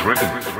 Is ready.